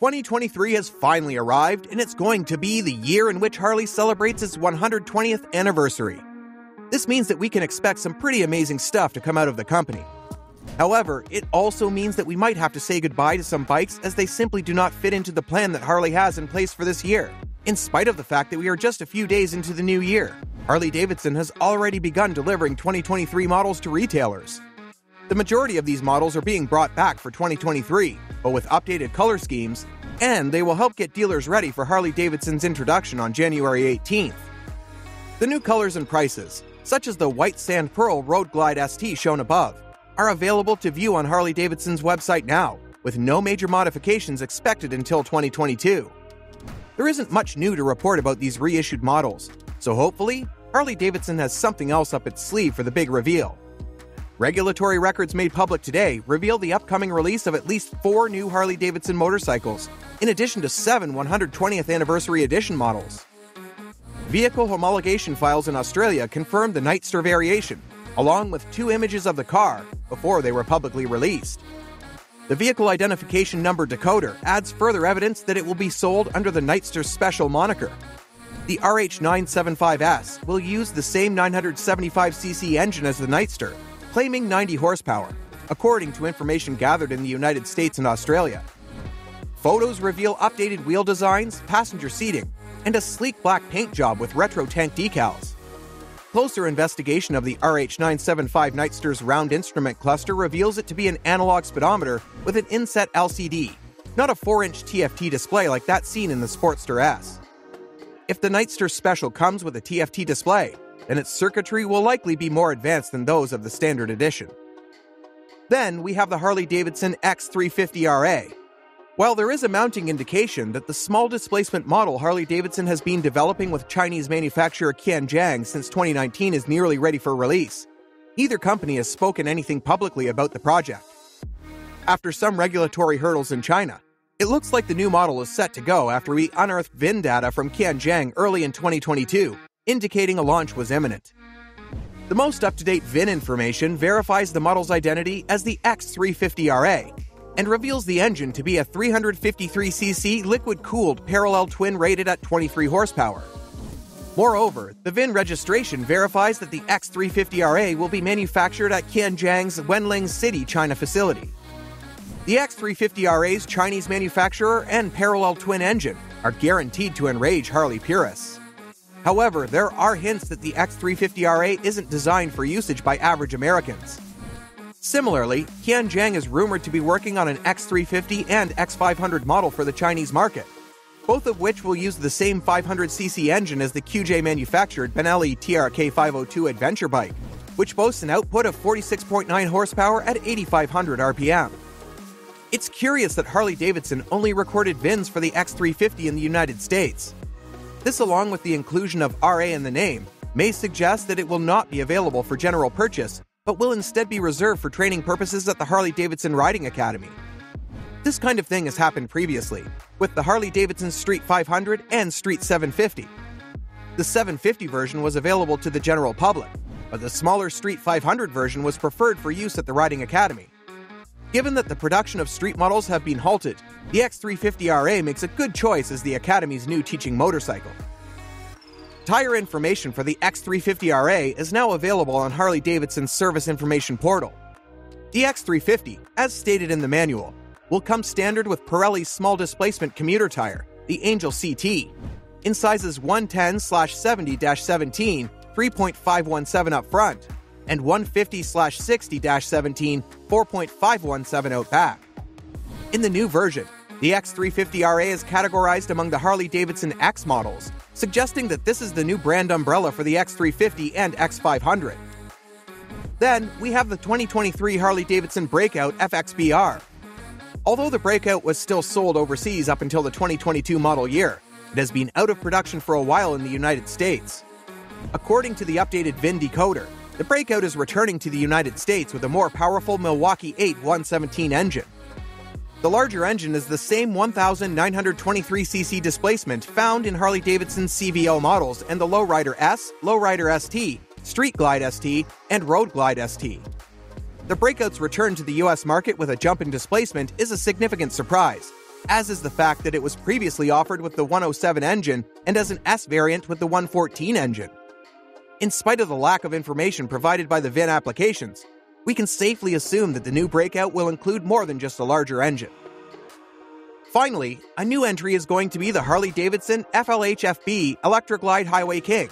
2023 has finally arrived, and it's going to be the year in which Harley celebrates its 120th anniversary. This means that we can expect some pretty amazing stuff to come out of the company. However, it also means that we might have to say goodbye to some bikes as they simply do not fit into the plan that Harley has in place for this year. In spite of the fact that we are just a few days into the new year, Harley Davidson has already begun delivering 2023 models to retailers. The majority of these models are being brought back for 2023, but with updated color schemes, and they will help get dealers ready for Harley Davidson's introduction on January 18th. The new colors and prices, such as the White Sand Pearl Road Glide ST shown above, are available to view on Harley Davidson's website now, with no major modifications expected until 2022. There isn't much new to report about these reissued models, so hopefully, Harley Davidson has something else up its sleeve for the big reveal. Regulatory records made public today reveal the upcoming release of at least four new Harley Davidson motorcycles, in addition to seven 120th anniversary edition models. Vehicle homologation files in Australia confirmed the Nightster variation, along with two images of the car, before they were publicly released. The vehicle identification number decoder adds further evidence that it will be sold under the Nightster Special moniker. The RH975S will use the same 975cc engine as the Nightster, claiming 90 horsepower, according to information gathered in the United States and Australia. Photos reveal updated wheel designs, passenger seating, and a sleek black paint job with retro tank decals. Closer investigation of the RH975 Nightster's round instrument cluster reveals it to be an analog speedometer with an inset LCD, not a 4 inch TFT display like that seen in the Sportster S. If the Nightster Special comes with a TFT display, then its circuitry will likely be more advanced than those of the standard edition. Then we have the Harley Davidson X350RA. While there is a mounting indication that the small displacement model Harley Davidson has been developing with Chinese manufacturer Qianjiang since 2019 is nearly ready for release, neither company has spoken anything publicly about the project. After some regulatory hurdles in China, it looks like the new model is set to go after we unearthed VIN data from Qianjiang early in 2022 indicating a launch was imminent. The most up to date VIN information verifies the model's identity as the X350RA and reveals the engine to be a 353cc liquid cooled parallel twin rated at 23 horsepower. Moreover, the VIN registration verifies that the X350RA will be manufactured at Qianjiang's Wenling City, China facility. The X350RA's Chinese manufacturer and parallel twin engine are guaranteed to enrage Harley purists. However, there are hints that the X350RA isn't designed for usage by average Americans. Similarly, Qianjiang is rumored to be working on an X350 and X500 model for the Chinese market, both of which will use the same 500cc engine as the QJ manufactured Benelli TRK 502 adventure bike, which boasts an output of 46.9 horsepower at 8,500 RPM. It's curious that Harley Davidson only recorded VINs for the X350 in the United States. This, along with the inclusion of RA in the name, may suggest that it will not be available for general purchase, but will instead be reserved for training purposes at the Harley Davidson Riding Academy. This kind of thing has happened previously, with the Harley Davidson Street 500 and Street 750. The 750 version was available to the general public, but the smaller Street 500 version was preferred for use at the Riding Academy. Given that the production of street models have been halted, the X350RA makes a good choice as the Academy's new teaching motorcycle. Tire information for the X350RA is now available on Harley Davidson's service information portal. The X350, as stated in the manual, will come standard with Pirelli's small displacement commuter tire, the Angel CT, in sizes 110 70 17, 3.517 up front, and 150 60 17 4.517 out back. In the new version, the X350RA is categorized among the Harley Davidson X models, suggesting that this is the new brand umbrella for the X350 and X500. Then we have the 2023 Harley Davidson Breakout FXBR. Although the Breakout was still sold overseas up until the 2022 model year, it has been out of production for a while in the United States. According to the updated VIN decoder, the Breakout is returning to the United States with a more powerful Milwaukee 8 117 engine. The larger engine is the same 1923cc displacement found in Harley Davidson's CVO models and the Lowrider S, Lowrider ST, Street Glide ST, and Road Glide ST. The Breakout's return to the US market with a jump in displacement is a significant surprise, as is the fact that it was previously offered with the 107 engine and as an S variant with the 114 engine. In spite of the lack of information provided by the VIN applications, we can safely assume that the new breakout will include more than just a larger engine. Finally, a new entry is going to be the Harley Davidson FLHFB Electra Glide Highway King.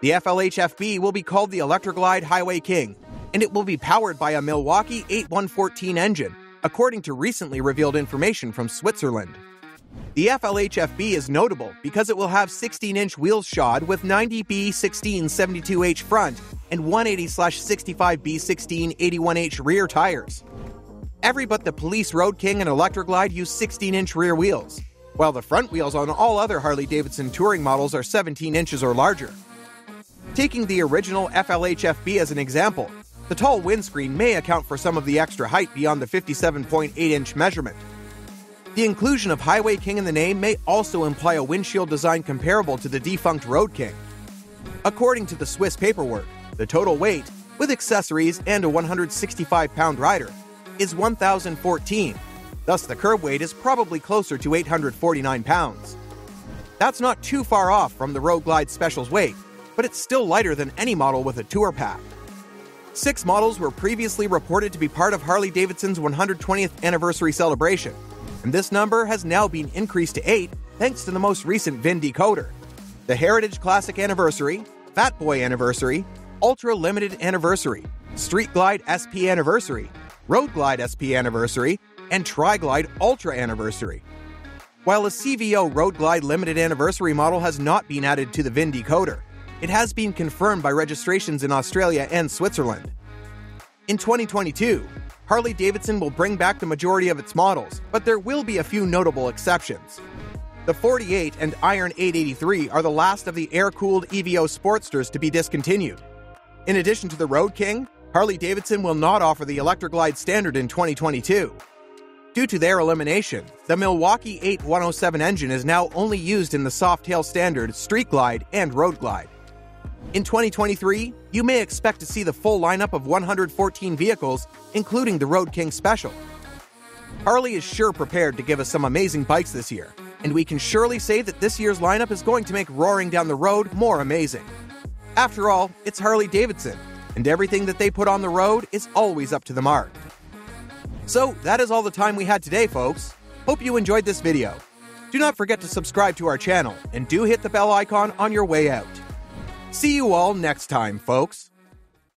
The FLHFB will be called the Electra Glide Highway King, and it will be powered by a Milwaukee 8114 engine, according to recently revealed information from Switzerland. The FLHFB is notable because it will have 16 inch wheels shod with 90B 1672H front and 180 65B16 81H rear tires. Every but the Police Road King and Electra Glide use 16 inch rear wheels, while the front wheels on all other Harley Davidson touring models are 17 inches or larger. Taking the original FLHFB as an example, the tall windscreen may account for some of the extra height beyond the 57.8 inch measurement. The inclusion of Highway King in the name may also imply a windshield design comparable to the defunct Road King. According to the Swiss paperwork, the total weight, with accessories and a 165 pound rider, is 1,014. Thus, the curb weight is probably closer to 849 pounds. That's not too far off from the Road Glide Special's weight, but it's still lighter than any model with a tour pack. Six models were previously reported to be part of Harley Davidson's 120th anniversary celebration, and this number has now been increased to eight thanks to the most recent VIN decoder. The Heritage Classic Anniversary, Fat Boy Anniversary, Ultra Limited Anniversary, Street Glide SP Anniversary, Road Glide SP Anniversary, and Tri Glide Ultra Anniversary. While a CVO Road Glide Limited Anniversary model has not been added to the VIN decoder, it has been confirmed by registrations in Australia and Switzerland. In 2022, Harley Davidson will bring back the majority of its models, but there will be a few notable exceptions. The 48 and Iron 883 are the last of the air cooled EVO Sportsters to be discontinued. In addition to the Road King, Harley Davidson will not offer the Electra Glide Standard in 2022. Due to their elimination, the Milwaukee 8107 engine is now only used in the Softail Standard, Street Glide, and Road Glide. In 2023, you may expect to see the full lineup of 114 vehicles, including the Road King Special. Harley is sure prepared to give us some amazing bikes this year, and we can surely say that this year's lineup is going to make roaring down the road more amazing. After all, it's Harley Davidson, and everything that they put on the road is always up to the mark. So, that is all the time we had today, folks. Hope you enjoyed this video. Do not forget to subscribe to our channel, and do hit the bell icon on your way out. See you all next time, folks.